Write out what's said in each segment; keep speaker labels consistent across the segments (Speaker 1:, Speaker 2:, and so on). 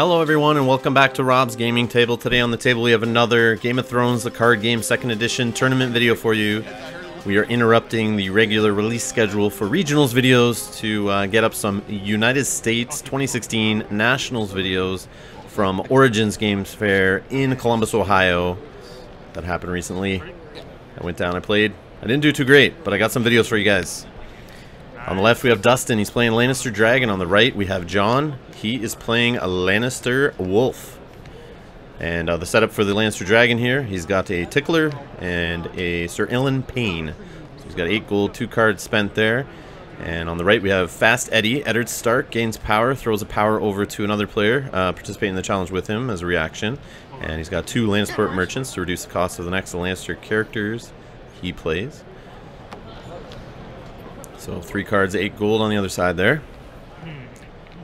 Speaker 1: Hello everyone and welcome back to Rob's Gaming Table. Today on the table we have another Game of Thrones The Card Game 2nd Edition tournament video for you. We are interrupting the regular release schedule for regionals videos to uh, get up some United States 2016 Nationals videos from Origins Games Fair in Columbus, Ohio. That happened recently. I went down, I played. I didn't do too great, but I got some videos for you guys. On the left we have Dustan, he's playing Lannister Dragon. On the right we have Jon, he is playing a Lannister Wolf. And uh, the setup for the Lannister Dragon here, he's got a Tickler and a Sir Ilyn Payne. So he's got 8 gold, 2 cards spent there. And on the right we have Fast Eddie. Eddard Stark gains power, throws a power over to another player, uh, participating in the challenge with him as a reaction. And he's got two Lannisport merchants to reduce the cost of the next Lannister characters he plays. So three cards, eight gold on the other side there.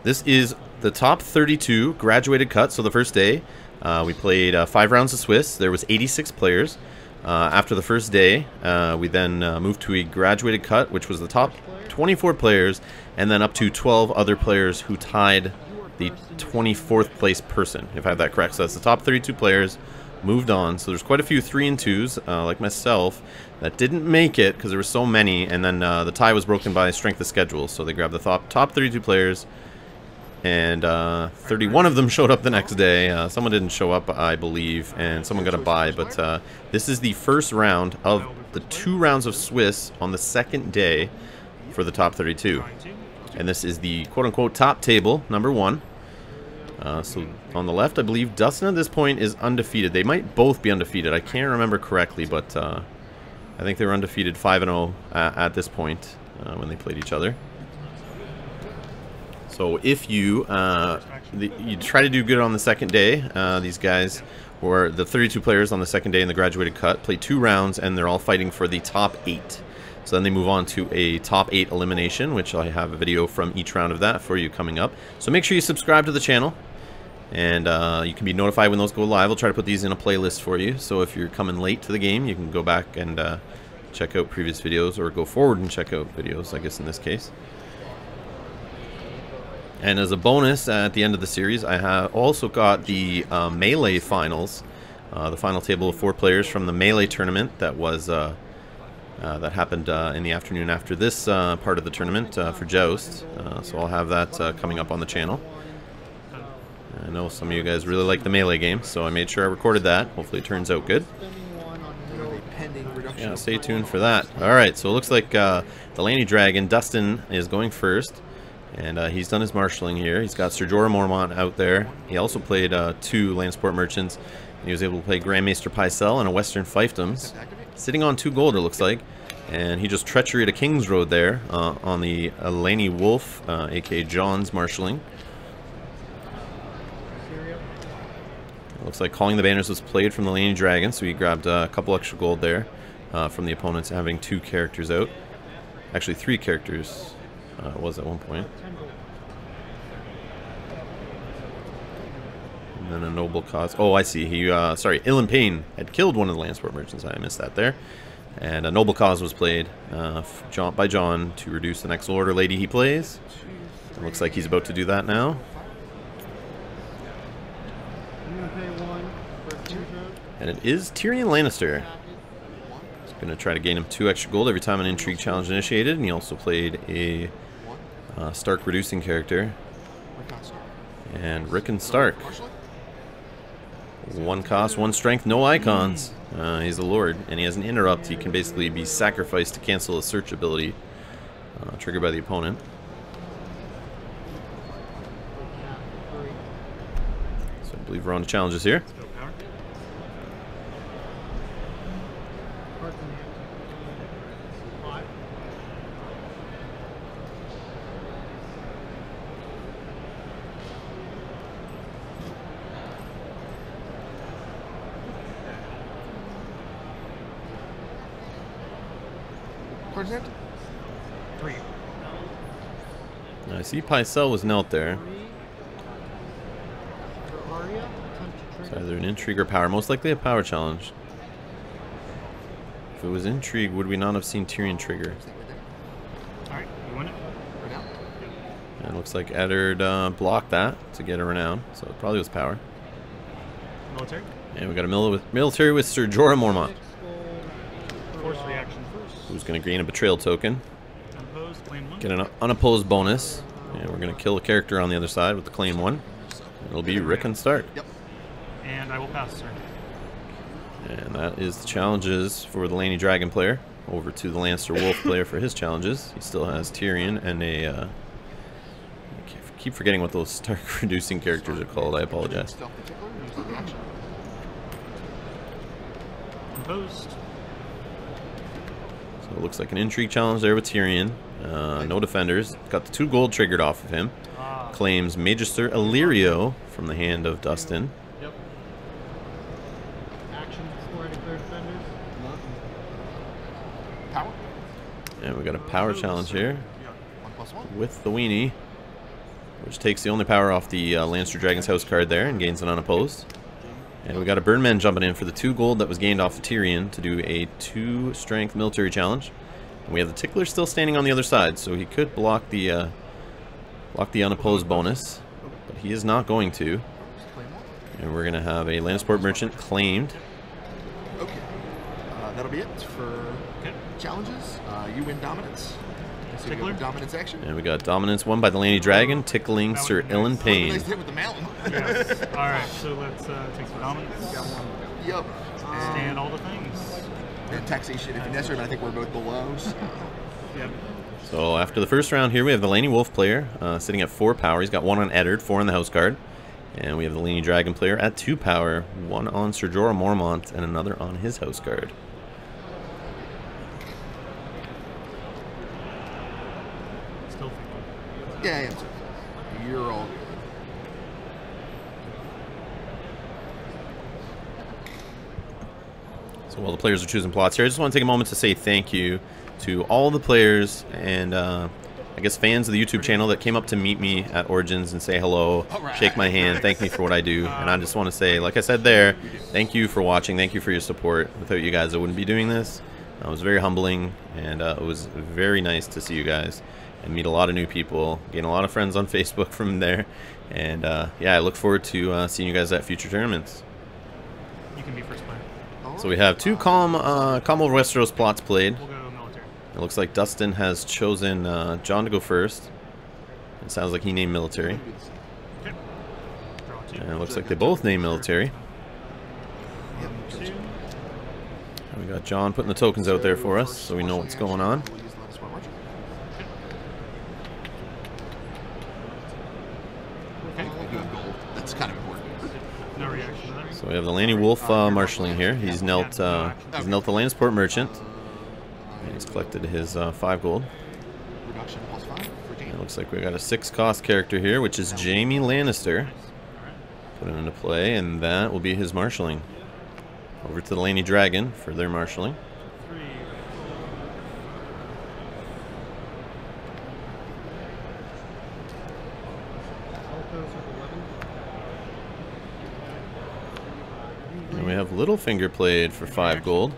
Speaker 1: This is the top 32 graduated cut, so the first day. Uh, we played uh, five rounds of Swiss. There was 86 players. Uh, after the first day, uh, we then uh, moved to a graduated cut, which was the top 24 players, and then up to 12 other players who tied the 24th place person, if I have that correct. So that's the top 32 players moved on. So there's quite a few three and twos, uh, like myself, that didn't make it because there were so many, and then uh, the tie was broken by strength of schedule. So they grabbed the top top 32 players, and uh, 31 of them showed up the next day. Uh, someone didn't show up, I believe, and someone got a bye. But uh, this is the first round of the two rounds of Swiss on the second day for the top 32. And this is the quote-unquote top table, number one. Uh, so on the left, I believe Dustan at this point is undefeated. They might both be undefeated. I can't remember correctly, but uh, I think they were undefeated 5-0 at, at this point uh, when they played each other. So if you uh, the, you try to do good on the second day, uh, these guys or the 32 players on the second day in the graduated cut play two rounds, and they're all fighting for the top eight. So then they move on to a top eight elimination, which I have a video from each round of that for you coming up. So make sure you subscribe to the channel, and uh, you can be notified when those go live. I'll try to put these in a playlist for you. So if you're coming late to the game, you can go back and uh, check out previous videos, or go forward and check out videos, I guess in this case. And as a bonus at the end of the series, I have also got the uh, Melee Finals, uh, the final table of four players from the Melee tournament that was uh, uh that happened uh, in the afternoon after this uh, part of the tournament for Joust. so I'll have that coming up on the channel. I know some of you guys really like the Melee game, so I made sure I recorded that. Hopefully it turns out good. Yeah, stay tuned for that. Alright, so it looks like the Lanny Dragon, Dustan, is going first. And uh, he's done his marshalling here. He's got Sir Jorah Mormont out there. He also played uh, two Lannisport merchants. He was able to play Grandmaster Pycelle and a Western Fiefdoms. Sitting on two gold, it looks like. And he just treachery to King's Road there uh, on the Elaney Wolf, aka uh, Jon's marshalling. Looks like Calling the Banners was played from the Laney Dragon, so he grabbed uh, a couple extra gold there uh, from the opponents having two characters out. Actually, three characters uh, was at one point. And then a noble cause. Oh, I see. He, uh, sorry, Ilyn Payne had killed one of the Lannisport merchants. I missed that there. And a noble cause was played uh, Jon, by Jon to reduce the next order Lady he plays. It looks like he's about to do that now. And it is Tyrion Lannister. He's going to try to gain him two extra gold every time an intrigue challenge initiated. And he also played a uh, Stark reducing character. And Rickon Stark. One cost, one strength, no icons. Uh, he's a lord, and he has an interrupt. He can basically be sacrificed to cancel a search ability uh, triggered by the opponent. So I believe we're on to challenges here. Three. I see Pycelle was knelt there. It's either an intrigue or power. Most likely a power challenge. If it was intrigue, would we not have seen Tyrion trigger?
Speaker 2: Alright, you want it?
Speaker 1: And it looks like Eddard uh, blocked that to get a renown, so it probably was power.
Speaker 2: Military.
Speaker 1: And we got a mil with, military with Sir Jorah Mormont,
Speaker 2: Force reaction first.
Speaker 1: who's going to gain a betrayal token,
Speaker 2: Unopposed. Claim one.
Speaker 1: get an unopposed bonus, and we're going to kill a character on the other side with the claim one. It'll be Rickon Stark.
Speaker 3: Yep.
Speaker 2: And I will pass, sir.
Speaker 1: And that is the challenges for the Laney Dragon player. Over to the Lancer Wolf player for his challenges. He still has Tyrion and a. Uh, I keep- forgetting what those Stark reducing characters are called. I apologize.
Speaker 3: Stealth particular, use the reaction.
Speaker 2: Unopposed.
Speaker 1: So it looks like an intrigue challenge there with Tyrion. Uh, no defenders. Got the two gold triggered off of him. Claims Magister Illyrio from the hand of Dustan.
Speaker 2: Yep.
Speaker 4: Actions before I declare defenders.
Speaker 3: Power.
Speaker 1: And we got a power challenge here
Speaker 3: One plus one.
Speaker 1: with the weenie. Which takes the only power off the uh, Lancer Dragon's House card there and gains an unopposed. And we got a Burnman jumping in for the two gold that was gained off of Tyrion to do a two strength military challenge. And we have the Tickler still standing on the other side, so he could block the uh, block the unopposed bonus, but he is not going to. And we're gonna have a Lannisport merchant claimed.
Speaker 3: Okay. Uh, that'll be it for
Speaker 2: Okay.
Speaker 3: challenges. Uh, you win dominance. So
Speaker 2: Tickler?
Speaker 3: dominance action.
Speaker 1: And we got dominance won by the Laney Dragon, tickling
Speaker 2: That
Speaker 1: Sir
Speaker 2: would've been
Speaker 1: Ilyn
Speaker 2: nice.
Speaker 3: Oh,
Speaker 1: Payne.
Speaker 3: nice hit with the mountain.
Speaker 2: Yes. All right. So let's uh, take some dominance.
Speaker 3: Yep.
Speaker 2: Stand all the things.
Speaker 3: And taxation if necessary, but I think we're both below. So.
Speaker 2: Yep.
Speaker 1: So after the first round here, we have the Laney Wolf player uh, sitting at four power. He's got one on Eddard, four on the house card. And we have the Laney Dragon player at two power, one on Sir Jorah Mormont and another on his house card.
Speaker 2: Still thinking.
Speaker 3: Yeah, I am. Sir. You're all good.
Speaker 1: So while the players are choosing plots here, I just want to take a moment to say thank you to all the players and uh, I guess fans of the YouTube channel that came up to meet me at Origins and say hello,
Speaker 3: right.
Speaker 1: shake my hand, thank me for what I do. And I just want to say, like I said there, thank you for watching, thank you for your support. Without you guys, I wouldn't be doing this. Uh, it was very humbling and uh, it was very nice to see you guys and meet a lot of new people, gain a lot of friends on Facebook from there. And uh, yeah, I look forward to uh, seeing you guys at future tournaments.
Speaker 2: You can be first
Speaker 1: So we have two calm, uh, calm over Westeros plots played. It looks like Dustan has chosen uh, Jon to go first. It sounds like he named military. And it looks like they both named military. And we got Jon putting the tokens out there for us, so we know what's going on.
Speaker 3: We'll use the lattice one margin.
Speaker 2: Okay.
Speaker 3: You have gold. That's kind of important.
Speaker 2: No reaction to that.
Speaker 1: So we have the Lanny Wolf uh, marshalling here. He's knelt, uh, he's knelt the Lannisport merchant. And he's collected his uh, five gold. It looks like we got a six cost character here, which is Jaime Lannister. Put him into play, and that will be his marshalling. Over to the Laney Dragon for their marshalling.
Speaker 2: Three.
Speaker 4: Altos with 11.
Speaker 1: And we have Littlefinger played for five gold.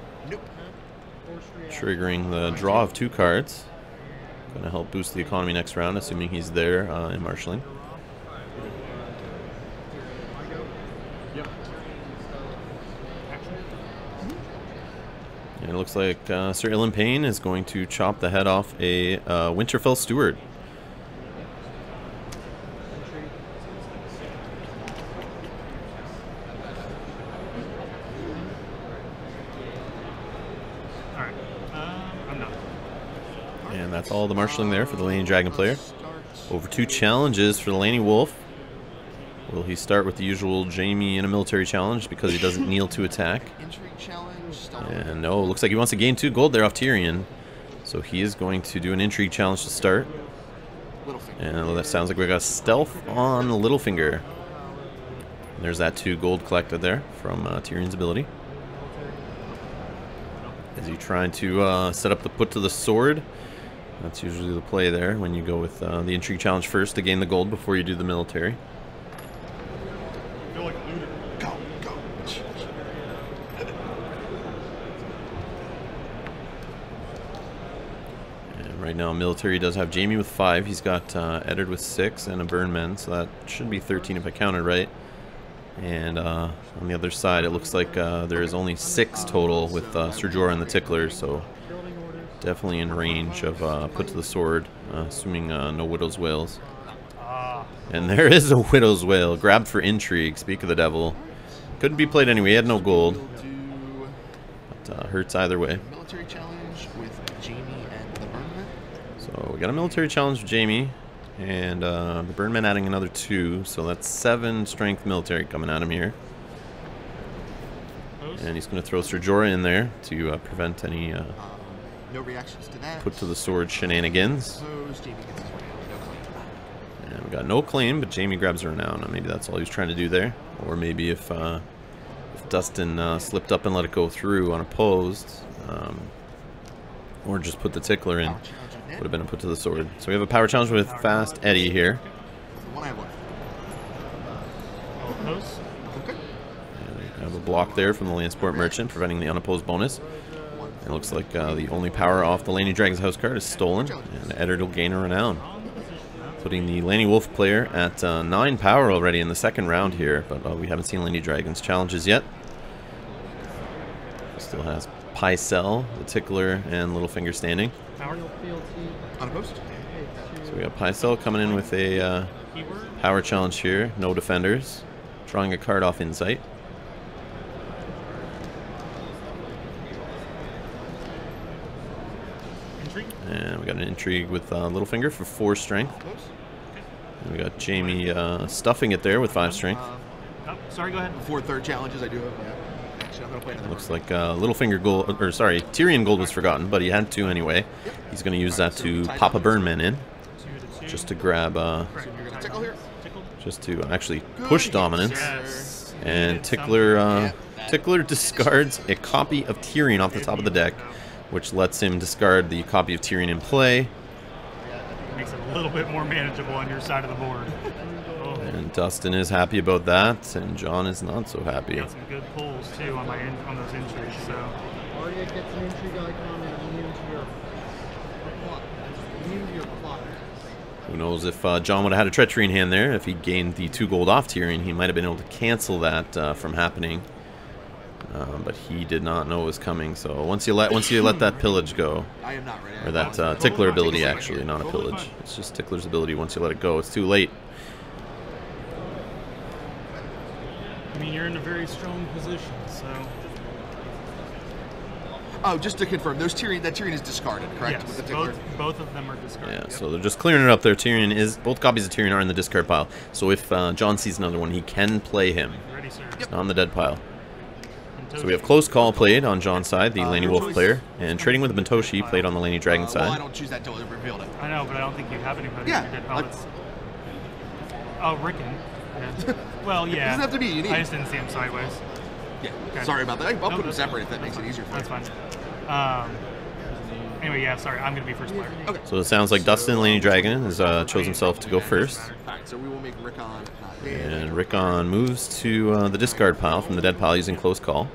Speaker 1: Triggering the draw of two cards. Going to help boost the economy next round, assuming he's there uh, in marshalling. And it looks like uh, Sir Ilyn Payne is going to chop the head off a uh, Winterfell steward.
Speaker 2: All right. Um, I'm not.
Speaker 1: And that's the marshalling there for the Laney Dragon player. Over two challenges for the Laney Wolf. Will he start with the usual Jaime in a military challenge because he doesn't kneel to attack? And no, looks like he wants to gain two gold there off Tyrion. So he is going to do an intrigue challenge to start. And that sounds like we got stealth on Littlefinger. There's that two gold collected there from uh, Tyrion's ability. Is he trying to uh, set up the put to the sword? That's usually the play there when you go with uh, the intrigue challenge first to gain the gold before you do the military.
Speaker 2: Like.
Speaker 3: Go, go.
Speaker 1: And Right now, military does have Jaime with five. He's got uh, Eddard with six and a Burnman, so that should be 13 if I counted right. And uh, on the other side, it looks like uh, there is only six total with uh, Sir Jorah and the Tickler, so. Definitely in range of uh, put to the sword, uh, assuming uh, no Widow's Wails. And there is a Widow's Wail, grabbed for intrigue, speak of the devil. Couldn't be played anyway, he had no gold, but uh, hurts either way.
Speaker 3: military challenge with Jaime and the Burnman.
Speaker 1: So we got a military challenge for Jaime, and uh, the Burnman adding another two, so that's seven strength military coming at him here. And he's going to throw Sir Jorah in there to uh, prevent any
Speaker 3: no reactions to that.
Speaker 1: put to the sword shenanigans.
Speaker 3: Suppose Jaime gets his way out. No claim.
Speaker 1: And we got no claim, but Jaime grabs her now. Uh, Maybe that's all he was trying to do there. Or maybe if uh, if Dustan uh, slipped up and let it go through unopposed, um, or just put the tickler in,
Speaker 3: Power challenge on
Speaker 1: would have been a put to the sword. So we have a power challenge with Fast Eddie here.
Speaker 3: That's I have left.
Speaker 2: Oh, post.
Speaker 3: Okay.
Speaker 1: And we have a block there from the Lannisport Merchant, preventing the unopposed bonus. It looks like uh, the only power off the Laney Dragon's house card is stolen, and Eddard will gain a renown. Putting the Laney Wolf player at uh, 9 power already in the second round here, but uh, we haven't seen Laney Dragon's challenges yet. Still has Pycelle, the Tickler, and Littlefinger standing.
Speaker 2: Power.
Speaker 4: Field field T.
Speaker 3: Unopposed.
Speaker 1: So we got Pycelle coming in with a uh, power challenge here, no defenders. Drawing a card off Insight.
Speaker 2: Intrigue.
Speaker 1: And we got an intrigue with uh, Littlefinger for 4 strength. And we got Jaime uh, stuffing it there with 5 strength.
Speaker 3: Um,
Speaker 2: Oh, sorry. Go ahead.
Speaker 3: before third challenges, I do have. Yeah. Actually, I'm play.
Speaker 1: Looks like uh, Littlefinger gold, or sorry, Tyrion gold was forgotten, but he had two anyway. He's going to use that to pop a Burnman in,
Speaker 2: Two
Speaker 1: just to grab, uh,
Speaker 2: Correct.
Speaker 3: You're tickle here?
Speaker 1: Just to actually push dominance.
Speaker 2: Yes.
Speaker 1: And Tickler, uh, Tickler discards a copy of Tyrion off the top of the deck, which lets him discard the copy of Tyrion in play.
Speaker 2: something. Makes it a little bit more manageable on your side of the board. Oh,
Speaker 1: And Dustan is happy about that, and Jon is not so happy.
Speaker 2: got some good pulls too on my in, on those injuries. So
Speaker 4: Ardia gets an intrigue icon and immune to your plot. Immune to your plot.
Speaker 1: Who knows if uh, Jon would have had a treachery in hand there, if he gained the two gold off Tyrion, he might have been able to cancel that uh, from happening. Um, but he did not know it was coming. So once you let once you let that pillage go,
Speaker 3: I am not ready.
Speaker 1: or that uh, tickler ability actually, not a pillage. It's just tickler's ability. Once you let it go, it's too late.
Speaker 2: I mean, you're in a very strong position. So
Speaker 3: Oh, just to confirm, those Tyrion, that Tyrion is discarded, correct?
Speaker 2: yes,
Speaker 3: With the
Speaker 2: both both of them are discarded.
Speaker 1: Yeah.
Speaker 2: Yep.
Speaker 1: So they're just clearing it up there. Tyrion is both copies of Tyrion are in the discard pile. So if uh, Jon sees another one, he can play him.
Speaker 2: Ready, sir.
Speaker 1: Not on the dead pile.
Speaker 2: And
Speaker 1: So we have close call played on Jon's side, the
Speaker 3: Uh,
Speaker 1: Laney Wolf
Speaker 3: choice.
Speaker 1: player, and trading with Pentoshi played on the Laney Dragon
Speaker 3: Uh, well, I
Speaker 1: side.
Speaker 3: don't choose that until they've revealed it.
Speaker 2: I know, but I don't think you have anybody.
Speaker 3: Yeah,
Speaker 2: who did pilots. Oh, Rickon. Yeah. Well, yeah.
Speaker 3: doesn't have to be unique.
Speaker 2: I just didn't see him sideways.
Speaker 3: Yeah.
Speaker 2: Okay.
Speaker 3: Sorry about that. I'll
Speaker 2: No,
Speaker 3: put them separate if that makes it easier for
Speaker 2: That's
Speaker 3: you.
Speaker 2: That's fine. Um. Anyway, yeah. Sorry, I'm gonna be first player.
Speaker 3: Okay.
Speaker 1: So it sounds like Dustan Laney Dragon has uh, chose himself to go first.
Speaker 3: Alright, so we will make Rickon.
Speaker 1: And Rickon moves to uh, the discard pile from the dead pile using close call.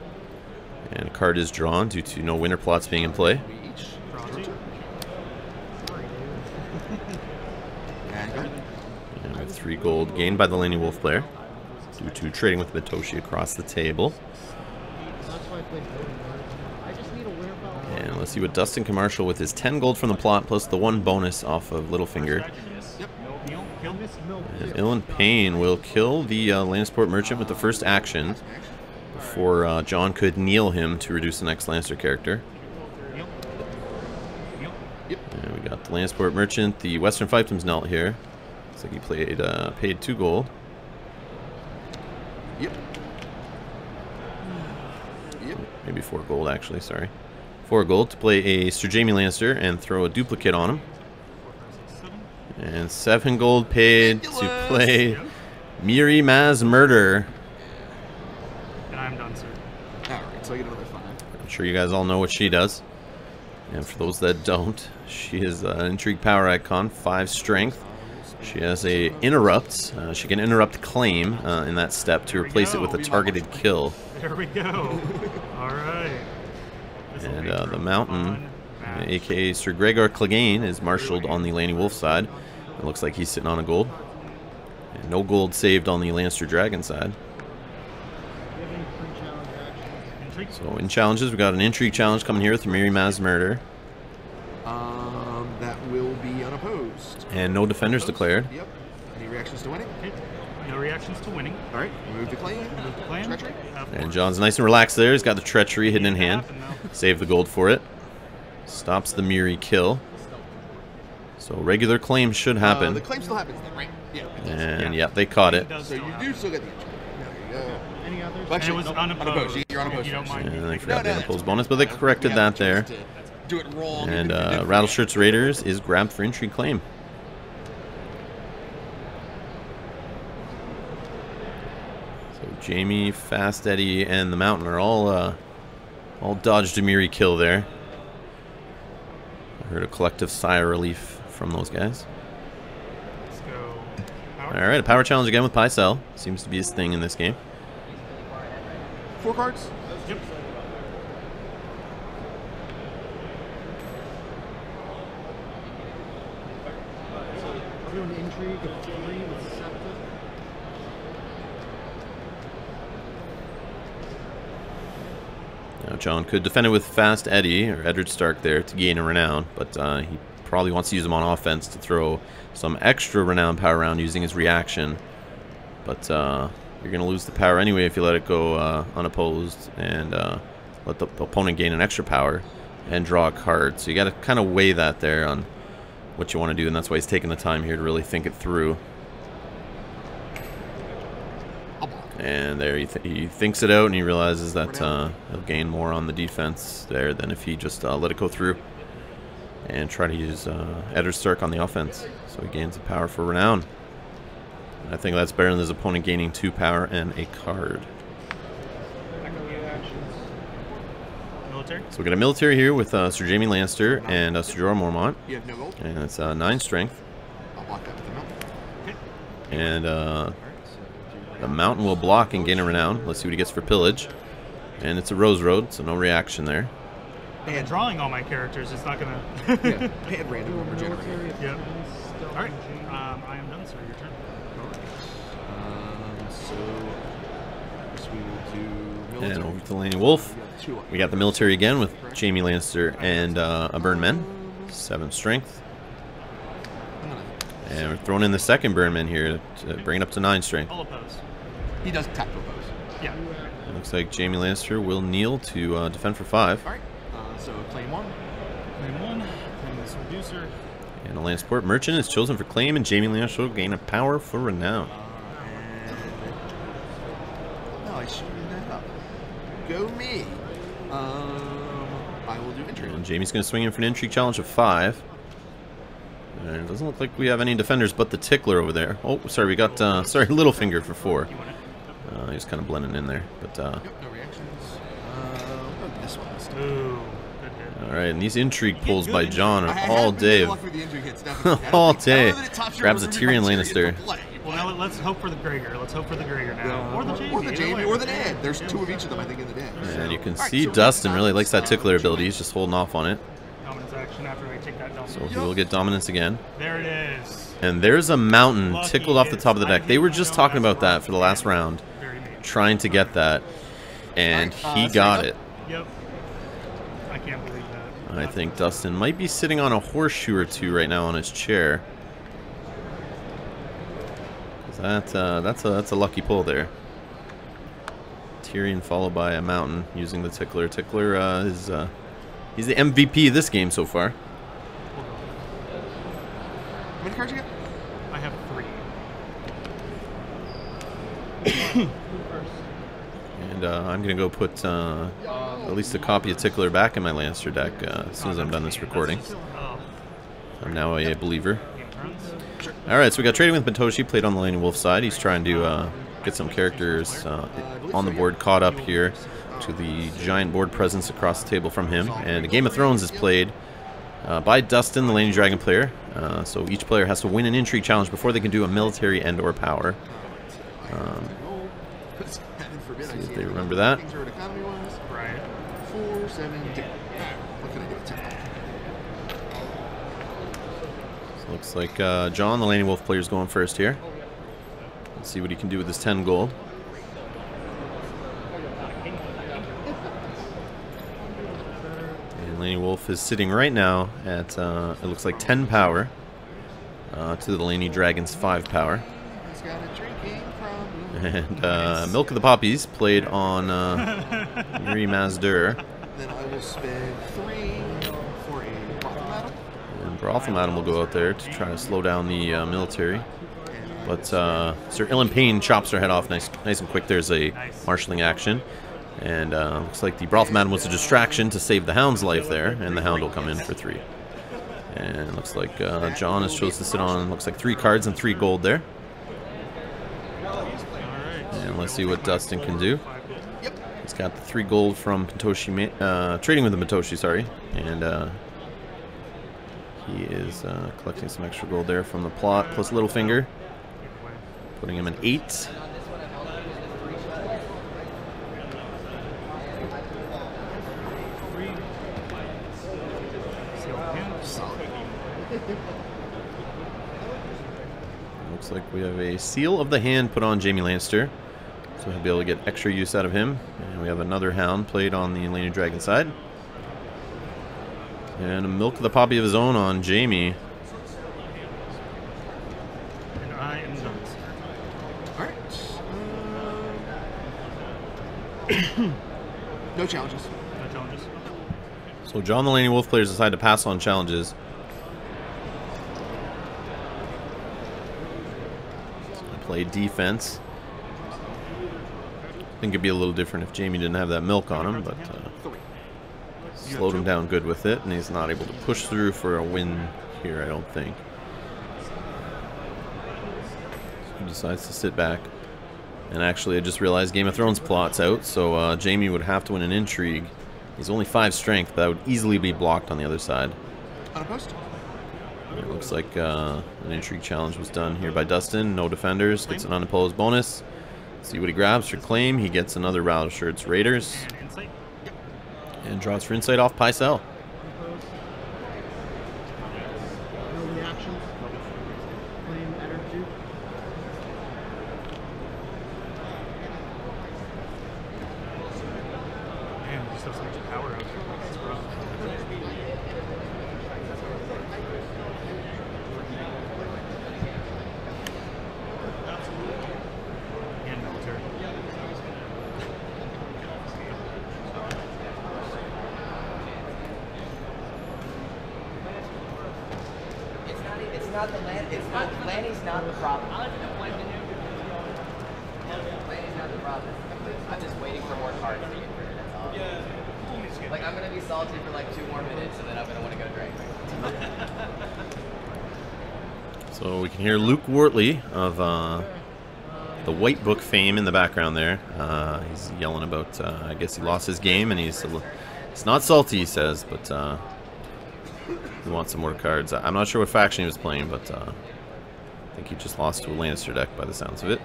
Speaker 1: And a card is drawn due to no winter plots being in play.
Speaker 3: We each.
Speaker 2: Draw two.
Speaker 3: turn. And go.
Speaker 1: And with three gold gained by the Laney Wolf player due to trading with Pentoshi across the table.
Speaker 4: That's why I played building orders. I just need a winter power.
Speaker 1: And let's see what Dustan Commercial with his 10 gold from the plot plus the one bonus off of Littlefinger. And Ilyn Payne will kill the uh, Lannisport merchant with the first action before uh, Jon could kneel him to reduce the next Lannister character. And we got the Lannisport merchant, the Western Fiefdoms knelt here. Looks like he played uh, paid two gold.
Speaker 3: Yep.
Speaker 1: Maybe four gold actually, sorry. Four gold to play a Sir Jaime Lannister and throw a duplicate on him. And seven gold paid to play
Speaker 2: Yep.
Speaker 1: Mirri Maz Duur.
Speaker 2: And I'm done, sir.
Speaker 3: Alright, so I get another five.
Speaker 1: I'm sure you guys all know what she does. And for those that don't, she is an intrigue power icon, five strength. She has a interrupt. Uh, she can interrupt claim uh, in that step to
Speaker 2: There we
Speaker 1: replace it with a targeted kill.
Speaker 2: There we go. All right. This'll
Speaker 1: And uh, the mountain aka Sir Gregor Clegane, is marshaled on the Laney Wolf side. It looks like he's sitting on a gold. And no gold saved on the Lannister Dragon side.
Speaker 4: Do you have any pre-challenge actions?
Speaker 2: Intrigue.
Speaker 1: So in challenges, we got an intrigue challenge coming here with Mirri Maz Duur.
Speaker 3: Um, that will be unopposed.
Speaker 1: And no defenders declared.
Speaker 3: Yep. Any reactions to winning?
Speaker 2: Okay. No reactions to winning.
Speaker 3: All right. Move to claim.
Speaker 2: Move to claim.
Speaker 3: Treachery.
Speaker 1: And. Jon's nice and relaxed there. He's got the treachery hidden in hand. Save the gold for it. Stops the Mirri kill. So regular claim should
Speaker 3: Uh,
Speaker 1: happen.
Speaker 3: the claim still happens then, right? Yeah.
Speaker 1: and
Speaker 2: Yeah.
Speaker 1: yeah, they caught it.
Speaker 2: does
Speaker 3: So you do still get the entry. There.
Speaker 4: Any others?
Speaker 3: Well,
Speaker 2: And
Speaker 3: actually,
Speaker 2: it was
Speaker 3: nope,
Speaker 2: unopposed.
Speaker 3: You're unopposed.
Speaker 2: You don't
Speaker 3: first.
Speaker 2: mind.
Speaker 1: And I forgot the
Speaker 3: no,
Speaker 1: unopposed bonus, but they corrected
Speaker 3: have
Speaker 1: that there.
Speaker 3: Do it wrong.
Speaker 1: And
Speaker 3: even if we
Speaker 1: uh,
Speaker 3: did
Speaker 1: Rattle
Speaker 3: fine.
Speaker 1: Shirts Raiders is grabbed for entry claim. Jaime, Fast Eddie, and the Mountain are all uh, all dodged a Mirri kill there. I heard a collective sigh of relief from those guys.
Speaker 2: Let's go. Power.
Speaker 1: All right, a power challenge again with Pycelle. Seems to be his thing in this game.
Speaker 3: Four cards.
Speaker 2: Yep.
Speaker 4: I'll do an intrigue of three with Septa.
Speaker 1: Jon could defend it with Fast Eddie or Eddard Stark there to gain a renown, but uh, he probably wants to use him on offense to throw some extra renown power around using his reaction. But uh, you're going to lose the power anyway if you let it go uh, unopposed and uh, let the opponent gain an extra power and draw a card. So you got to kind of weigh that there on what you want to do, and that's why he's taking the time here to really think it through.
Speaker 3: I'll block.
Speaker 1: And there he, th he thinks it out and he realizes that uh, he'll gain more on the defense there than if he just uh, let it go through and try to use uh, Eddard Stark on the offense. So he gains a power for renown. And I think that's better than his opponent gaining two power and a card. So we got a military here with uh, Sir Jaime Lannister and uh, Sir Jorah Mormont,
Speaker 3: no
Speaker 1: and it's uh, nine strength.
Speaker 3: I'll block that with the mountain.
Speaker 2: Okay.
Speaker 1: And uh,
Speaker 3: All right. So
Speaker 1: the mountain will block and gain a renown. Let's see what he gets for pillage. And it's a Rose Road, so no reaction there.
Speaker 2: I've drawing all my characters. It's not gonna.
Speaker 3: yeah, pad
Speaker 4: Do
Speaker 3: random
Speaker 4: a
Speaker 3: number generator.
Speaker 4: military of
Speaker 2: Yep. all right. Um, I am done, sir. Your turn.
Speaker 3: Um, so I we will do
Speaker 1: And over to Laney Wolf.
Speaker 3: We got two up
Speaker 1: We got the military again with Jaime Lannister and uh, a Burn Men. Seven strength. And we're throwing in the second Burn Men here to bring it up to nine strength.
Speaker 2: All opposed.
Speaker 3: He does tap propose.
Speaker 2: Yeah.
Speaker 1: It looks like Jaime Lannister will kneel to uh, defend for five.
Speaker 3: All right. Uh, so claim one.
Speaker 2: Claim one. Claim this reducer.
Speaker 1: And a Lannisport Merchant is chosen for claim, and Jaime Lannister will gain a power for renown.
Speaker 3: Uh, and no, I screwed that up. Go me. Um, I will do entry.
Speaker 1: And Jaime's going to swing in for an intrigue challenge of five. And it doesn't look like we have any defenders but the Tickler over there. Oh, sorry, we got, uh, sorry, Littlefinger for four.
Speaker 2: You want it?
Speaker 1: Uh, he's kind of blending in there. But, uh,
Speaker 3: Yep, no reactions. Uh, this one instead.
Speaker 2: Ooh. Good hit.
Speaker 1: all right, and these intrigue pulls by.
Speaker 3: Jon
Speaker 1: are all
Speaker 3: been
Speaker 1: day.
Speaker 3: good
Speaker 1: of-
Speaker 3: luck with the injury hits, definitely. I don't
Speaker 1: All
Speaker 3: think-
Speaker 1: day.
Speaker 3: don't know that it tops your
Speaker 1: Grabs a Tyrion
Speaker 3: Criterion
Speaker 1: Lannister.
Speaker 2: Well, let- let's hope for the Gregor. Let's hope for the Gregor now. Or the Jaime.
Speaker 3: Or the
Speaker 2: either Jaime,
Speaker 3: or the Ned. There's two of each of them, I think, in the deck.
Speaker 1: And you can
Speaker 3: All right,
Speaker 1: see
Speaker 3: so
Speaker 1: Dustan really likes that tickler ability. He's just holding off on it.
Speaker 2: Dominance action after I take that dominance.
Speaker 1: So he will get dominance again.
Speaker 2: There it is.
Speaker 1: And there's a mountain
Speaker 2: Lucky
Speaker 1: tickled off the top of the deck. They were just talking about that for the last round,
Speaker 2: Very major.
Speaker 1: Trying to get that. And he
Speaker 3: uh,
Speaker 1: got it.
Speaker 2: Yep. I can't believe that.
Speaker 1: I think Dustan might be sitting on a horseshoe or two right now on his chair. That uh, that's a that's a lucky pull there. Tyrion followed by a mountain using the tickler. Tickler uh, is uh, he's the MVP of this game so far.
Speaker 3: How many cards you got?
Speaker 2: I have three.
Speaker 1: And uh, I'm gonna go put uh, at least a copy of Tickler back in my Lancer deck uh, as soon as I'm done this recording. I'm now a believer. All right, so we got trading with Pentoshi played on the Lane Wolf side. He's trying to uh, get some characters uh, on the board caught up here to the giant board presence across the table from him. And Game of Thrones is played uh, by Dustan, the Lady Dragon player. So each player has to win an intrigue challenge before they can do a military and/or power. Um, remember that. So looks like uh, Jon, the Laney Wolf player, is going first here. Let's see what he can do with his 10 gold. And Laney Wolf is sitting right now at, uh, it looks like 10 power uh, to the Laney Dragons 5 power. And uh, Milk of the Poppies played on uh, Yuri Mazdur.
Speaker 3: Then I will spend three for a brothel madam.
Speaker 1: And Brothel Madam will go out there to try to slow down the uh, military. But uh, Sir Ilyn Payne chops her head off nice, nice and quick. There's a
Speaker 2: Nice.
Speaker 1: marshalling action. And uh, looks like the Brothel Madam was a distraction to save the Hound's life there. And the Hound will come in for three. And looks like uh, Jon has chose to sit on, looks like three cards and three gold there. Let's see what Dustan can do.
Speaker 3: Yep.
Speaker 1: He's got the three gold from Matoshi, uh, trading with the Matoshi, sorry. And uh, he is uh, collecting some extra gold there from the plot, plus Littlefinger, putting him in eight. Looks like we have a seal of the hand put on Jaime Lannister. So he'll be able to get extra use out of him. And we have another hound played on the Lady Dragon side. And a milk of the poppy of his own on Jaime.
Speaker 2: And I am done.
Speaker 3: All right. Um, no challenges.
Speaker 2: No challenges.
Speaker 1: So Jon the Laney Wolf players decide to pass on challenges. So I play defense. Think it'd be a little different if Jaime didn't have that milk on him, but uh, slowed him down good with it, and he's not able to push through for a win here, I don't think. So he decides to sit back. And actually, I just realized Game of Thrones plot's out, so uh, Jaime would have to win an intrigue. He's only 5 strength, but that would easily be blocked on the other side.
Speaker 3: Unopposed.
Speaker 1: It looks like uh, an intrigue challenge was done here by Dustan. No defenders, gets an unopposed bonus. See what he grabs for claim. He gets another Rattleshirt's Raiders.
Speaker 2: And.
Speaker 1: Draws for insight off Pycelle.
Speaker 4: Opposed. No reactions. Flame energy.
Speaker 2: Man, you just have so much power out there. It's rough. And military.
Speaker 5: It's not. It's not the land. It's not. Lanny's not the problem. Lanny's not the problem. I'm just waiting for more cards to get through. That's all. Like I'm gonna be salty for like two more minutes, and then I'm gonna want to go drink.
Speaker 1: So we can hear Luke Wortley of uh, the White Book fame in the background there. Uh, he's yelling about, uh, I guess he lost his game, and he's, li- not salty, he says, but uh, he wants some more cards. I'm not sure what faction he was playing, but uh, I think he just lost to a Lannister deck by the sounds of it.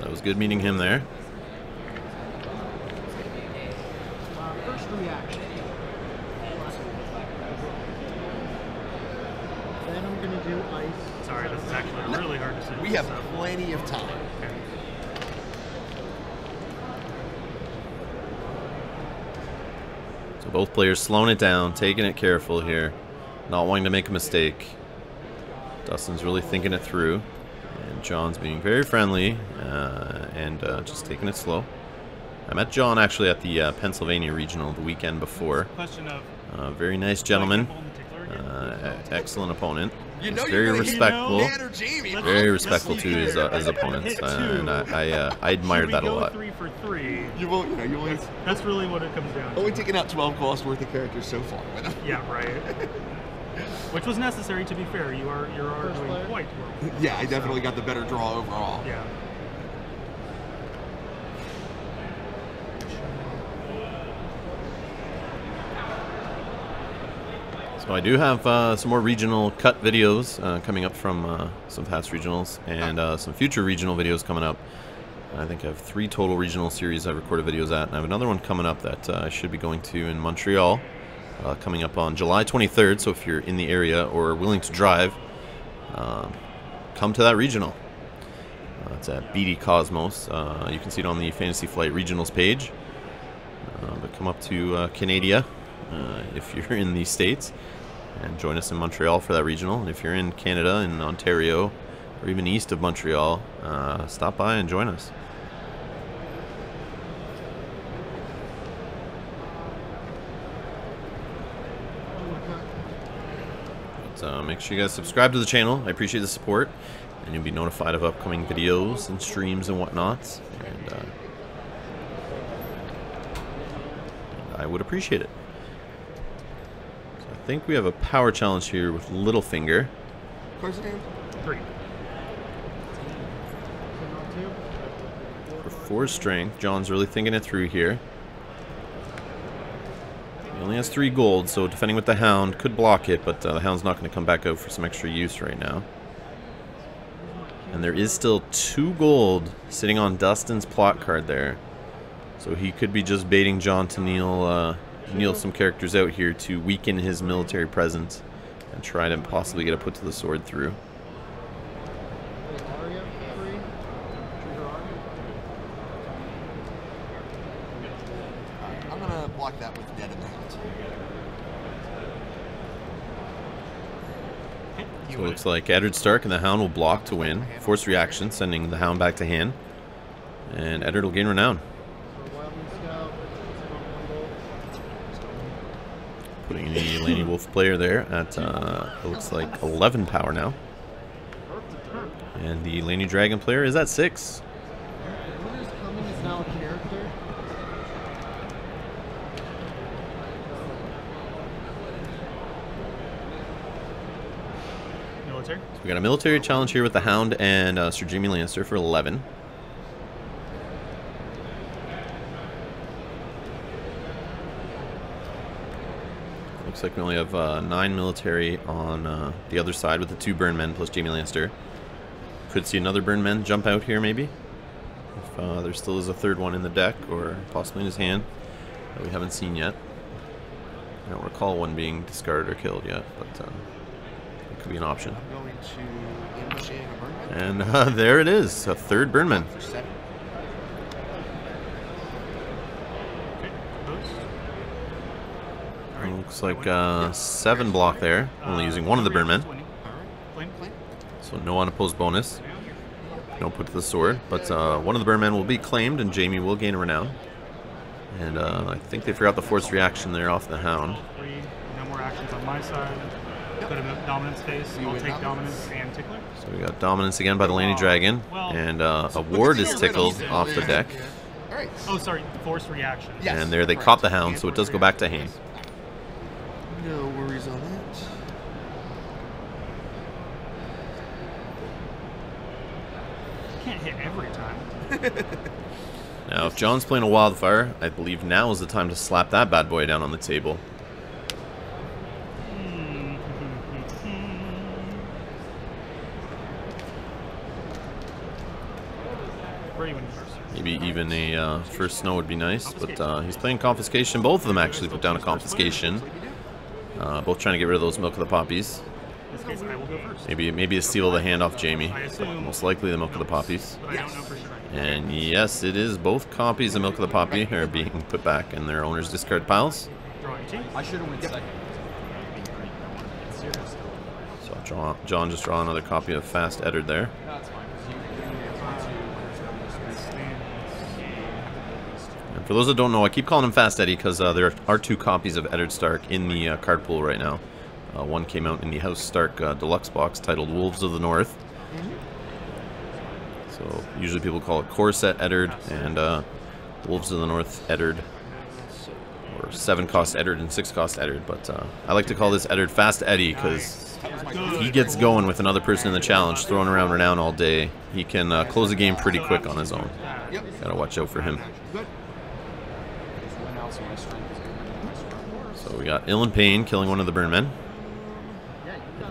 Speaker 1: That was good meeting him there.
Speaker 4: Uh, first reaction. Then I'm gonna do ice.
Speaker 2: Sorry, this is actually really hard to say.
Speaker 3: We have
Speaker 2: So,
Speaker 3: plenty of time.
Speaker 2: okay.
Speaker 1: So both players slowing it down, taking it careful here, not wanting to make a mistake. Dustan's really thinking it through, and Jon's being very friendly uh, and uh, just taking it slow. I met Jon actually at the uh, Pennsylvania Regional the weekend before. Uh, very nice gentleman,
Speaker 2: Example in particular again?
Speaker 1: uh, excellent opponent.
Speaker 3: You
Speaker 1: He's
Speaker 3: know
Speaker 1: very
Speaker 3: you're
Speaker 1: respectful.
Speaker 3: Dan or Jamie.
Speaker 1: Very respectful to his, uh, his opponents, uh, and I I, uh, I admired that a lot.
Speaker 2: Three for three.
Speaker 3: You will, you know, you only,
Speaker 2: That's, that's really what it comes down to.
Speaker 3: only taken out 12 cost worth of characters so far with him.
Speaker 2: Yeah, right. Which was necessary to be fair. You are you're
Speaker 4: doing
Speaker 2: arguing
Speaker 4: player.
Speaker 2: quite well.
Speaker 3: Yeah, I definitely got the better draw overall.
Speaker 2: Yeah.
Speaker 1: So I do have uh, some more regional cut videos uh, coming up from uh, some past regionals and uh, some future regional videos coming up. I think I have three total regional series I've recorded videos at, and I have another one coming up that uh, I should be going to in Montreal, coming up on July 23rd. So if you're in the area or willing to drive, uh, come to that regional. It's at BD Cosmos. You can see it on the Fantasy Flight Regionals page. Uh, but come up to uh, Canada uh, if you're in the States and join us in Montreal for that regional. And if you're in Canada, in Ontario, or even east of Montreal, uh, stop by and join us. But, uh, make sure you guys subscribe to the channel. I appreciate the support, and you'll be notified of upcoming videos and streams and whatnot. And uh, I would appreciate it. So I think we have a power challenge here with Littlefinger.
Speaker 3: Cards in.
Speaker 2: Three.
Speaker 4: So not two.
Speaker 1: For four strength, Jon's really thinking it through here. He only has three gold, so defending with the Hound could block it, but uh, the Hound's not going to come back out for some extra use right now. And there is still two gold sitting on Dustan's plot card there. So he could be just baiting Jon to kneel, uh, kneel some characters out here to weaken his military presence and try to possibly get a put to the sword through.
Speaker 4: Wait, Arya, three. Trigger Arya.
Speaker 3: Alright, I'm gonna block that with Dead in the Hand.
Speaker 1: So it looks like Eddard Stark and the Hound will block to win. Force reaction, sending the Hound back to hand. And Eddard will gain renown.
Speaker 4: So Wildling Scout. Sitting on one gold.
Speaker 1: Putting the Laney Wolf player there at, uh, it looks like 11 power now. And the Laney Dragon player is at 6.
Speaker 4: Winters Coming is now a character.
Speaker 2: Military.
Speaker 1: So we got a military challenge here with the Hound and uh, Sir Jaime Lannister for 11. Looks like we only have uh, 9 military on uh, the other side with the 2 burn men plus Jaime Lannister. Could see another burn men jump out here maybe. If uh, there still is a third one in the deck or possibly in his hand that we haven't seen yet. I don't recall one being discarded or killed yet, but uh, it could be an option.
Speaker 3: I'm going to ambush in a Burnman
Speaker 1: And uh, there it is, a third Burnman.
Speaker 3: for seven.
Speaker 2: Okay. Post.
Speaker 1: Looks like uh, seven block there, only using one of the Burnmen.
Speaker 3: Alright,
Speaker 2: Plain.
Speaker 3: plain.
Speaker 1: So no unopposed bonus, no put to the sword. But uh, one of the Burnmen will be claimed, and Jaime will gain a renown. And uh, I think they forgot the force reaction there off the Hound.
Speaker 2: No more actions on my side. Put a dominance phase.
Speaker 3: You
Speaker 2: I'll take
Speaker 3: dominance.
Speaker 2: dominance and tickler.
Speaker 1: So we got dominance again by the Laney Dragon, and uh, a ward is tickled off the deck.
Speaker 2: Oh, sorry. Force reaction.
Speaker 3: Yes,
Speaker 1: And there they caught the Hound, so it does go back to hand.
Speaker 3: No worries on that.
Speaker 2: Can't hit every time.
Speaker 1: Now, if Jon's playing a wildfire, I believe now is the time to slap that bad boy down on the table.
Speaker 2: Where are you in first?
Speaker 1: Maybe even a uh, first snow would be nice, but uh, he's playing confiscation. Both of them actually put down a confiscation. Uh, both trying to get rid of those milk of the poppies. Maybe maybe a steal the hand off
Speaker 2: Jaime,
Speaker 1: most likely the milk of the poppies. And yes, it is. Both copies of milk of the poppy are being put back in their owner's discard piles.
Speaker 6: I.
Speaker 1: So Jon, Jon just draw another copy of Fast Eddard there.
Speaker 6: That's fine, because you, you have to
Speaker 1: And for those that don't know, I keep calling him Fast Eddie because uh, there are two copies of Eddard Stark in the uh, card pool right now. Uh, one came out in the House Stark uh, deluxe box titled Wolves of the North. So usually people call it Core Set Eddard and uh, Wolves of the North Eddard. Or 7 cost Eddard and 6 cost Eddard. But uh, I like to call this Eddard Fast Eddie because if he gets going with another person in the challenge, throwing around renown all day, he can close the game pretty quick on his own. Gotta watch out for him.
Speaker 3: Good.
Speaker 6: one else my strength is good. My strength.
Speaker 1: So we got Ilyn Payne killing one of the burn men.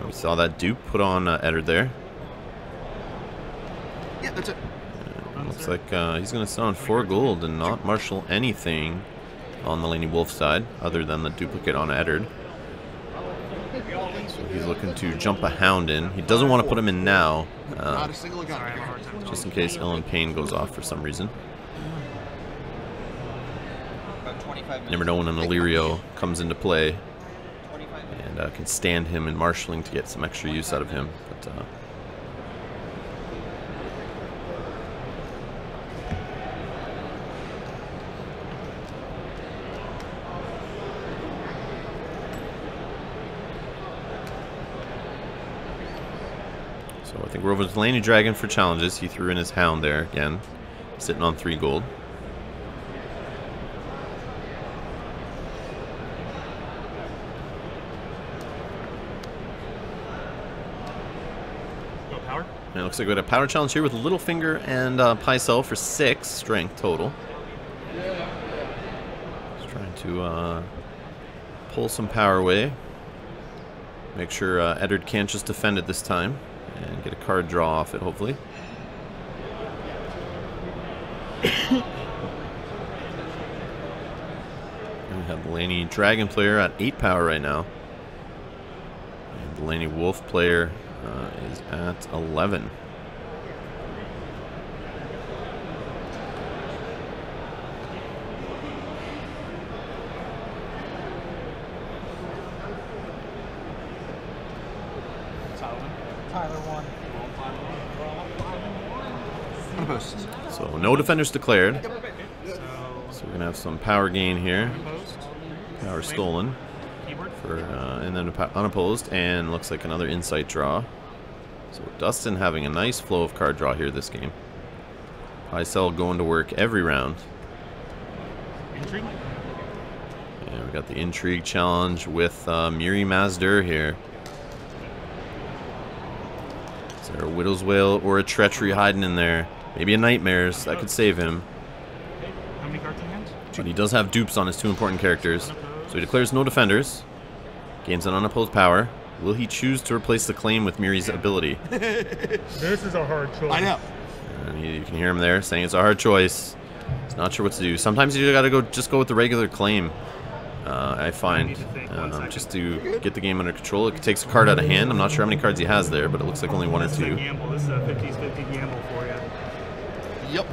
Speaker 1: We saw that dupe put on uh, Eddard there.
Speaker 3: Yeah, that's it.
Speaker 1: Looks Looks like uh, he's going to on four gold and not marshal anything on the Laney Wolf side other than the duplicate on Eddard. So he's looking to jump a hound in. He doesn't want to put him in now, uh,
Speaker 3: Not a single gun.
Speaker 2: Sorry, I have a hard time
Speaker 1: just in case Ilyn Payne goes off for some reason. Never know when an Illyrio comes into play and uh, can stand him in marshalling to get some extra use out of him. But uh, So I think we're over to Laney Dragon for challenges. He threw in his hound there again, sitting on three gold. It looks like we got a power challenge here with Littlefinger and uh, Pycelle for six strength total. Just trying to uh, pull some power away. Make sure uh, Eddard can't just defend it this time and get a card draw off it, hopefully. we have the Laney Dragon player at 8 power right now. And the Laney Wolf player uh, is at 11.
Speaker 4: Tyler won.
Speaker 3: Unopposed.
Speaker 1: So no defenders declared.
Speaker 2: So
Speaker 1: So we're gonna have some power gain here. Power stolen
Speaker 2: Keyboard.
Speaker 1: For uh, and then unopposed, and looks like another insight draw. So Dustan having a nice flow of card draw here this game. Pycelle going to work every round.
Speaker 2: Intrigue.
Speaker 1: And we got the intrigue challenge with uh, Mirri Maz Duur here. Is there a Widow's Wail or a Treachery hiding in there? Maybe a Nightmares. That could save him.
Speaker 2: How many cards in hand?
Speaker 1: But he does have dupes on his two important characters. So he declares no defenders. Gains an unopposed power. Will he choose to replace the claim with Mirri's ability?
Speaker 2: This is a hard choice.
Speaker 3: I know.
Speaker 1: And you can hear him there saying it's a hard choice. He's not sure what to do. Sometimes you gotta go just go with the regular claim. Uh, I find
Speaker 2: need to think. One
Speaker 1: um, just to get the game under control. It takes a card out of hand. I'm not sure how many cards he has there, but it looks like only one or
Speaker 2: This is a
Speaker 1: two.
Speaker 2: gamble. This is a 50-50 gamble for you.
Speaker 3: Yep.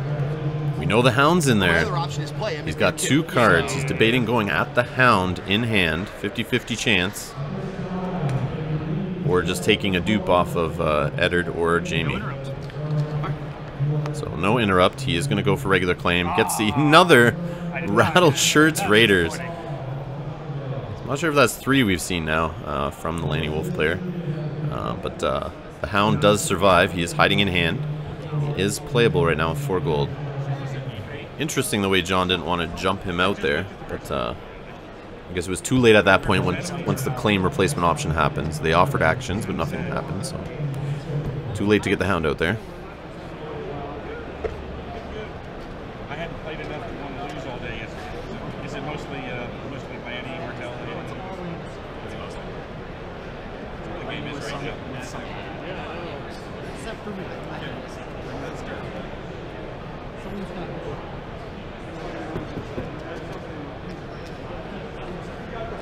Speaker 1: We know the hound's in there.
Speaker 3: other option is play him.
Speaker 1: He's got two cards. He's debating going at the hound in hand, 50-50 chance, or just taking a dupe off of uh, Eddard or
Speaker 2: Jaime.
Speaker 1: So no interrupt. He is going to go for regular claim. Gets the another.
Speaker 2: Rattleshirt's
Speaker 1: Raiders. I'm not sure if that's three we've seen now uh, from the Laney Wolf player. Uh, but uh, the Hound does survive. He is hiding in hand. He is playable right now with four gold. Interesting the way Jon didn't want to jump him out there. But uh, I guess it was too late at that point once, once the claim replacement option happens. They offered actions, but nothing happened. So too late to get the Hound out there.
Speaker 7: I hadn't played enough to want to lose all day yesterday. Is it mostly uh, mostly Manny mortality? The game is right now.
Speaker 4: Except for me. Someone's got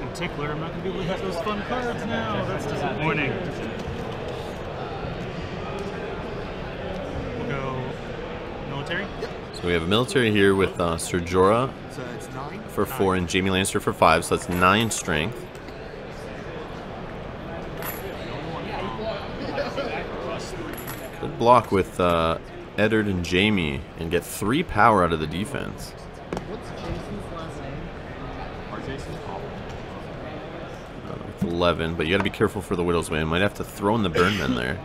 Speaker 2: And Tickler, I'm not going to be able to hit those fun cards now. That's disappointing. We'll go military.
Speaker 1: So we have a military here with uh, Sir Jorah
Speaker 3: So it's nine.
Speaker 1: for four and Jaime Lannister for five, so that's nine strength. Good block with uh, Eddard and Jaime and get three power out of the defense.
Speaker 4: What's Jason's last name?
Speaker 1: Uh, with 11, but you gotta be careful for the Widow's Wail. Might have to throw in the Burnman there.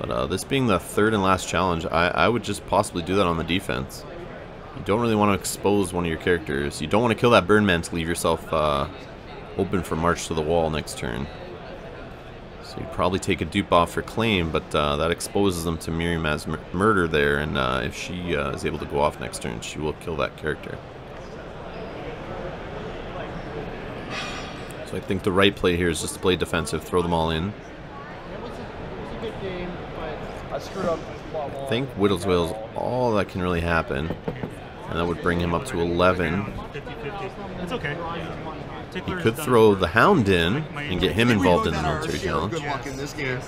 Speaker 1: But uh, this being the third and last challenge, I, I would just possibly do that on the defense. You don't really want to expose one of your characters. You don't want to kill that Burnman to leave yourself uh, open for March to the Wall next turn. So you'd probably take a dupe off for claim, but uh, that exposes them to Miriam's mur murder there, and uh, if she uh, is able to go off next turn, she will kill that character. So I think the right play here is just to play defensive, throw them all in.
Speaker 4: It was a, it was a good game, but
Speaker 6: I screwed up
Speaker 1: I think Whittlesville's all that can really happen. And that would bring him up to 11.
Speaker 2: 50-50. It's okay.
Speaker 1: He could throw the. Hound in and get him involved in the military
Speaker 3: share of
Speaker 1: challenge.
Speaker 3: Good luck in this game.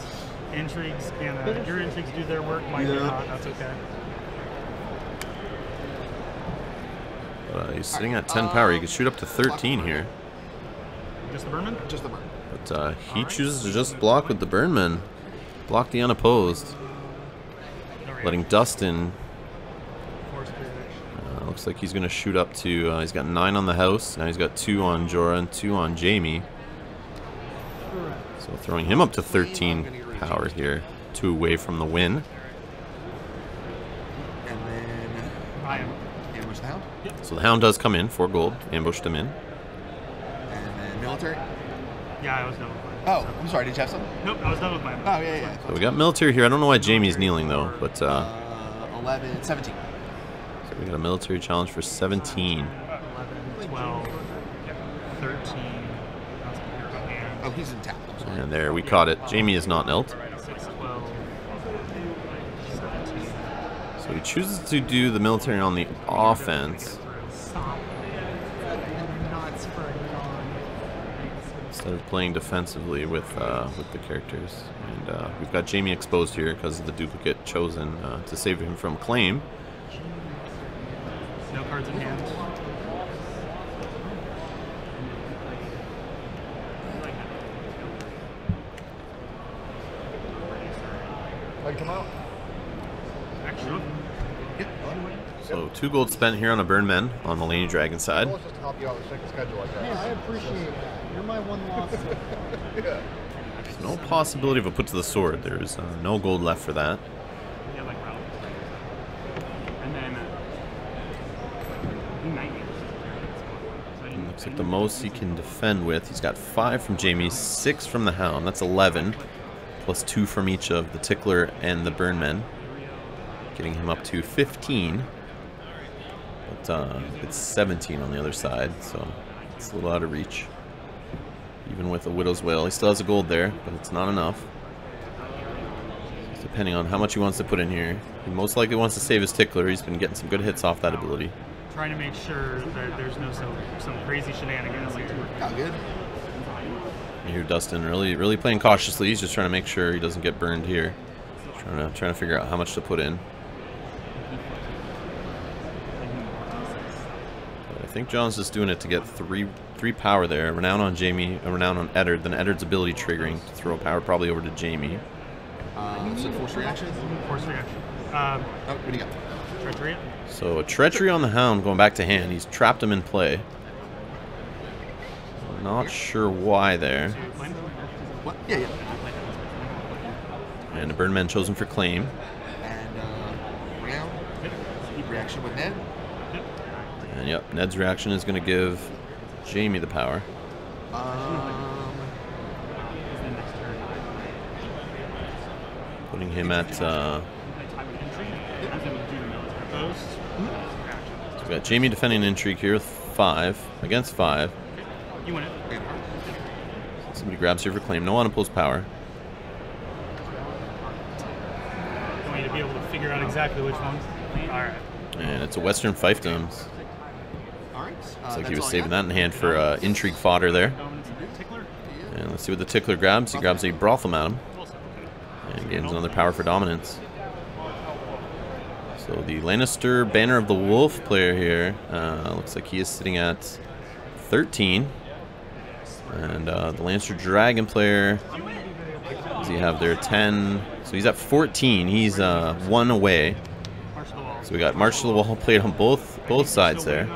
Speaker 2: Intrigues can uh, your intrigues do their work. Mine do
Speaker 3: Yeah.
Speaker 2: not. That's okay.
Speaker 1: Uh, he's sitting at 10 power. He could shoot up to 13 here.
Speaker 2: Just the Berman.
Speaker 3: Just the burn.
Speaker 1: But uh, he chooses to just block with the Burnman. Block the unopposed.
Speaker 2: No
Speaker 1: Letting
Speaker 2: Dustan.
Speaker 1: Uh, looks like he's going to shoot up to. Uh, he's got 9 on the house. Now he's got 2 on Jorah and 2 on Jaime. So throwing him up to 13 power here. 2 away from the win.
Speaker 3: And then
Speaker 2: I am.
Speaker 3: ambush the hound.
Speaker 1: So the Hound does come in. 4 gold. Ambushed him in.
Speaker 3: And then military.
Speaker 2: Yeah, I was done with mine.
Speaker 3: Oh, I'm sorry. Did you have something?
Speaker 2: Nope, I was done with mine.
Speaker 3: Oh yeah, yeah.
Speaker 1: So we got military here. I don't know why Jaime's kneeling though. But uh,
Speaker 3: Uh, 11, 17.
Speaker 1: so we got a military challenge for 17.
Speaker 2: 11, 12, 13. That's my hand.
Speaker 3: Oh, he's in tap. I'm sorry.
Speaker 1: And there, we caught it. Jaime is not knelt.
Speaker 2: 6, 12, 17.
Speaker 1: So he chooses to do the military on the offense
Speaker 4: Nuts for a yawn.
Speaker 1: Instead of playing defensively with uh, with the characters. And uh, we've got Jaime exposed here because of the duplicate chosen uh, to save him from claim.
Speaker 2: No cards in hand.
Speaker 3: Like come out.
Speaker 2: Actually,
Speaker 1: So two gold spent here on a burn men on the Laney Dragon side.
Speaker 8: just to help you out with the schedule like
Speaker 4: Hey, I appreciate that. You're my one loss.
Speaker 1: There's no possibility of a put to the sword. There's uh, no gold left for that.
Speaker 7: Yeah, like round. And then uh, 90. So
Speaker 1: Looks like the most he can defend with. He's got five from Jaime, six from the Hound. That's 11, plus two from each of the Tickler and the Burnmen, getting him up to 15. But uh, it's 17 on the other side, so it's a little out of reach. Even with a Widow's Wail, he still has a gold there, but it's not enough. Depending on how much he wants to put in here, he most likely wants to save his Tickler. He's been getting some good hits off that ability.
Speaker 2: trying to make sure that there's no some, some crazy shenanigans here.
Speaker 3: Got good.
Speaker 1: You hear Dustan really, really playing cautiously. He's just trying to make sure he doesn't get burned here. Trying to, trying to figure out how much to put in. But I think Jon's just doing it to get three, three power there. Renown on Jaime, a renown on Eddard. Then Eddard's ability triggering to throw power probably over to Jaime.
Speaker 3: Uh, so force reaction.
Speaker 2: Force reaction. Um,
Speaker 3: Oh, what do you got?
Speaker 2: treachery.
Speaker 1: So a treachery on the Hound going back to hand. He's trapped him in play. Not sure why there.
Speaker 2: Flame.
Speaker 3: What? Yeah, yeah.
Speaker 1: And a Burnman chosen for claim.
Speaker 3: And uh, round. Reaction with Ned.
Speaker 1: And yep, Ned's reaction is going to give Jaime the power.
Speaker 3: Um,
Speaker 1: Putting him at, uh, so we've got Jaime defending intrigue here with five, against five.
Speaker 2: You win it.
Speaker 1: Somebody grabs here for claim. No unopposed power.
Speaker 2: I want you to be able to figure out exactly which ones. All right.
Speaker 1: And it's a Western fiefdoms.
Speaker 3: All right. Uh,
Speaker 1: Looks like he was saving that in hand for uh, intrigue fodder there.
Speaker 2: And
Speaker 1: let's see what the tickler grabs. He grabs a brothel at him and gains another power for dominance. So the Lannister Banner of the Wolf player here uh, looks like he is sitting at 13. And uh, the Lannister Dragon player, does he have there 10? So he's at 14. He's uh, one away.
Speaker 2: March to the wall.
Speaker 1: So we got March to the Wall played on both both sides there.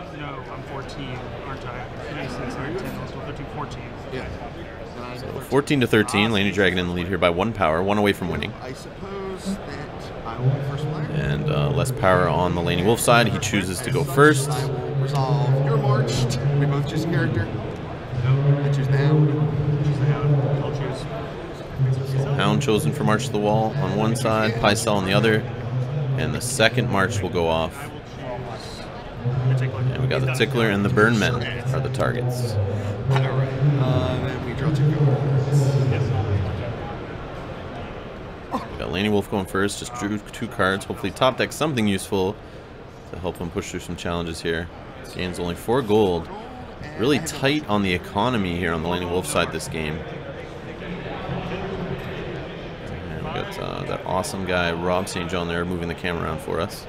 Speaker 2: 14. 14
Speaker 1: to 13. Laney Dragon in the lead here by one power, one away from winning.
Speaker 3: I suppose that I will first player.
Speaker 1: And uh, less power on the Laney Wolf side. He chooses to go first.
Speaker 3: I will resolve. You're marched. We both choose character. I choose the hound.
Speaker 2: Hound. I'll choose.
Speaker 1: Hound chosen for March to the Wall on one side, Pycelle on the other. And the second march will go off.
Speaker 2: I will choose the tickler.
Speaker 1: And we got the Tickler and the Burn Men are the targets.
Speaker 3: All right. Uh, then we draw two cards.
Speaker 1: We got Laney Wolf going first, just drew two cards. Hopefully top deck something useful to help him push through some challenges here. Gains only four gold. Really tight on the economy here on the Laney Wolf side this game. And we got uh, that awesome guy, Rob St. John there, moving the camera around for us.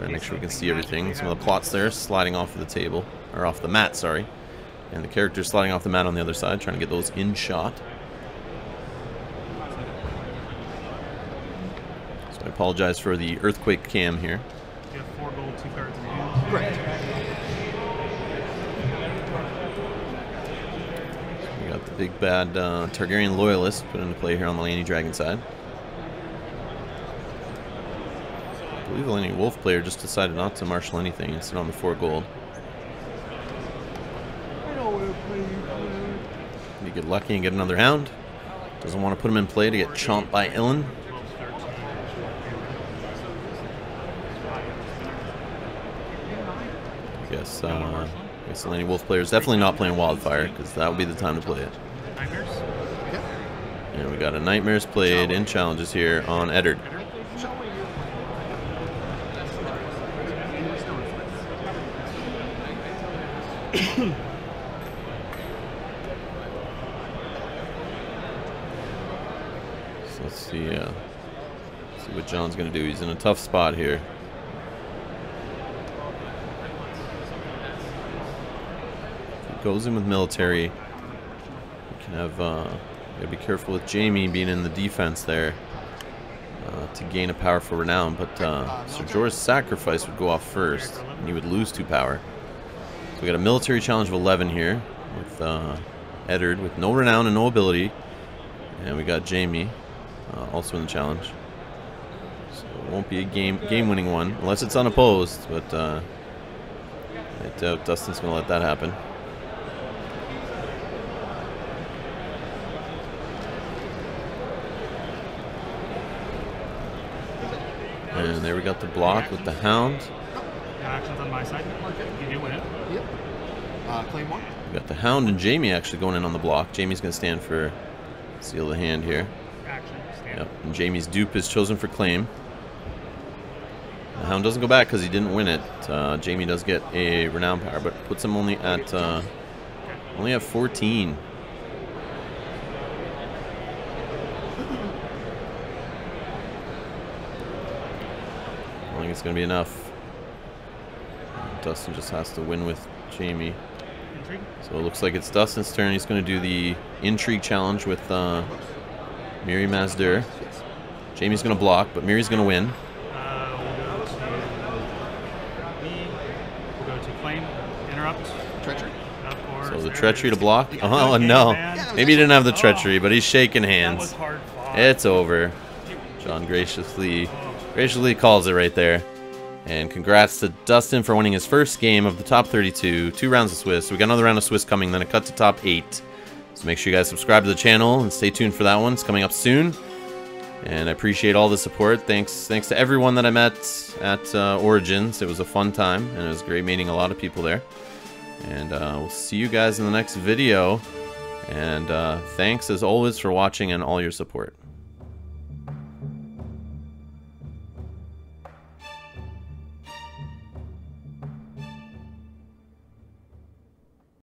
Speaker 1: Try to make sure we can see everything. Some of the plots there sliding off of the table, or off the mat, sorry. And the characters sliding off the mat on the other side, trying to get those in shot. So I apologize for the earthquake cam here.
Speaker 2: You have four gold, two cards in hand.
Speaker 3: Right.
Speaker 1: We got the big bad uh, Targaryen loyalist put into play here on the Laney Dragon side. I believe the Laney Wolf player just decided not to marshal anything and sit on the four gold. You get lucky and get another hound. Doesn't want to put him in play to get chomped by Ilyn.
Speaker 2: 12, 13.
Speaker 1: I guess, uh, The Wolf player is definitely not playing Wildfire because that would be the time to play it.
Speaker 2: Nightmares.
Speaker 1: And we got a Nightmares played in challenges here on Eddard. So let's see, uh, see what Jon's gonna do. He's in a tough spot here. If he goes in with military, we can have uh, gotta be careful with Jaime being in the defense there uh, to gain a powerful renown. But uh, Sir Jorah's sacrifice would go off first, and he would lose two power. So we got a military challenge of 11 here with uh, Eddard with no renown and no ability, and we got Jaime uh, also in the challenge. So it won't be a game game-winning one unless it's unopposed. But uh, I doubt Dustan's gonna let that happen. And there we got the block with the hound.
Speaker 2: No actions on my side. You do win it.
Speaker 3: Yep. Uh, claim one.
Speaker 1: We got the hound and Jaime actually going in on the block. Jaime's gonna stand for seal the hand here.
Speaker 2: Action. Stand.
Speaker 1: Yep. And Jaime's dupe is chosen for claim. The hound doesn't go back because he didn't win it. Uh, Jaime does get a renown power, but puts him only at uh, only at 14. Think it's gonna be enough. Dustan just has to win with Jaime.
Speaker 2: Intrigue.
Speaker 1: So it looks like it's Dustan's turn. He's going to do the intrigue challenge with uh, Miri Mazdur. Jaime's going to block, but Mirri's going to win.
Speaker 2: Uh, we'll go to me. We'll go to claim. Interrupt.
Speaker 3: Treachery.
Speaker 1: So the treachery to block. Oh no, maybe he didn't have the
Speaker 2: Oh,
Speaker 1: treachery, but he's shaking hands. It's over. Jon graciously, graciously calls it right there. And congrats to Dustan for winning his first game of the top 32. Two rounds of Swiss. So We got another round of Swiss coming, then a cut to top eight. So make sure you guys subscribe to the channel and stay tuned for that one. It's coming up soon. And I appreciate all the support. Thanks, thanks to everyone that I met at uh, Origins. It was a fun time, and it was great meeting a lot of people there. And uh, we'll see you guys in the next video. And uh, thanks as always for watching and all your support.